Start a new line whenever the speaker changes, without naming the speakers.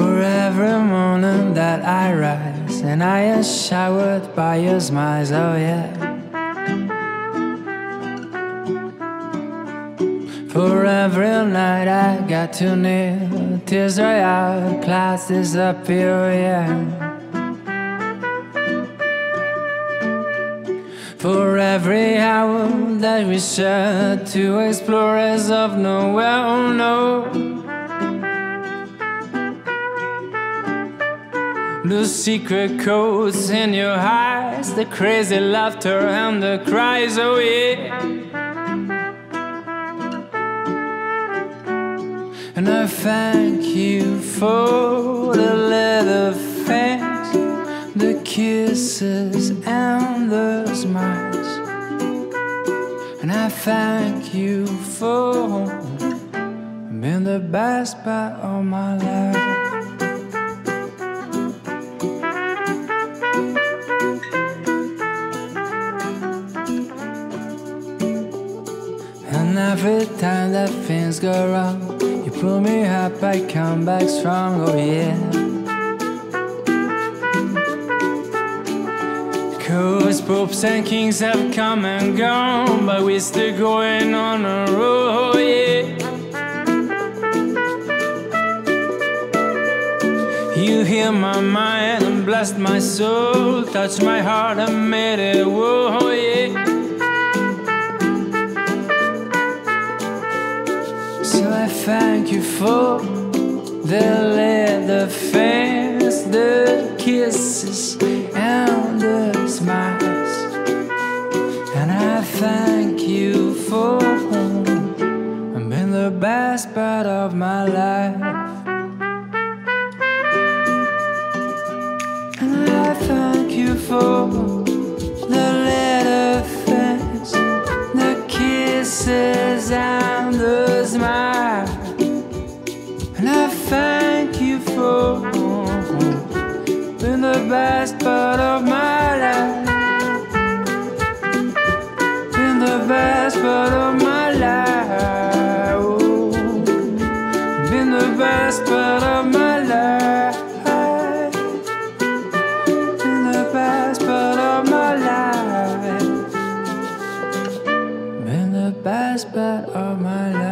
every morning that I rise and I am showered by your smiles, oh yeah. For every night I got too near, tears dry out, clouds disappear, oh yeah. For every hour that we share, two explorers of nowhere, oh no. The secret codes in your eyes, the crazy laughter and the cries, oh yeah. And I thank you for the little things, the kisses and the smiles. And I thank you for being the best part of my life. And every time that things go wrong, you pull me up, I come back strong, oh yeah. Cause popes and kings have come and gone, but we're still going on a road, yeah. You heal my mind and blessed my soul, touch my heart and made it whoa, yeah. Thank you for the leather fans, the kisses, and the smiles. And I thank you for being the best part of my life. And I thank you for best part of my life. Been the best part of my life. Oh, been the best part of my life. Been the best part of my life. Been the best part of my life.